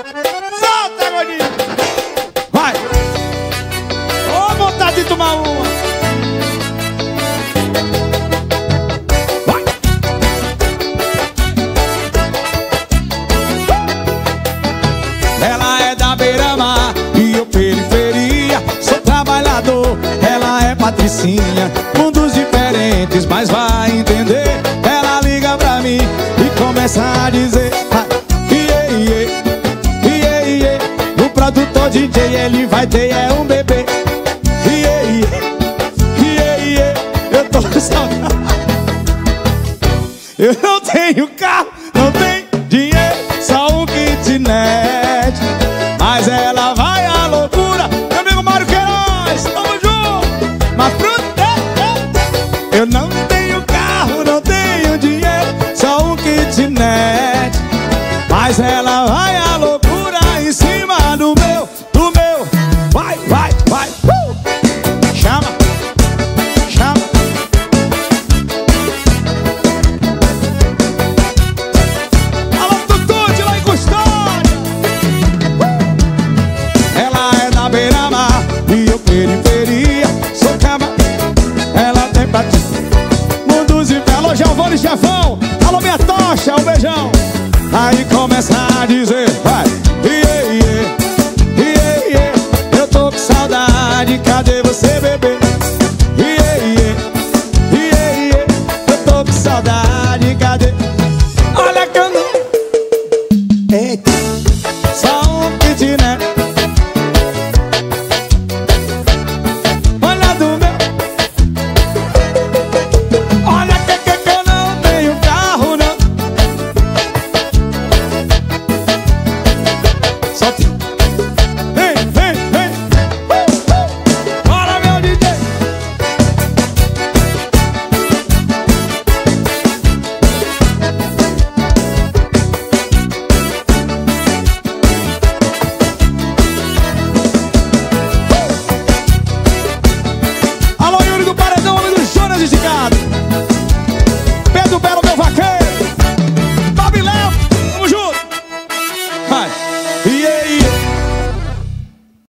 Solta, Godinho! Vai! Ô, oh, vontade de uma! Vai. Ela é da beira-mar e eu periferia Sou trabalhador, ela é patricinha Mundos diferentes, mas vai entender Ela liga pra mim e começa a dizer DJ, ele vai ter é um bebê. Iê, iê, iê, iê, eu tô com saudade. Eu não tenho carro. começar a dizer sọ́tún.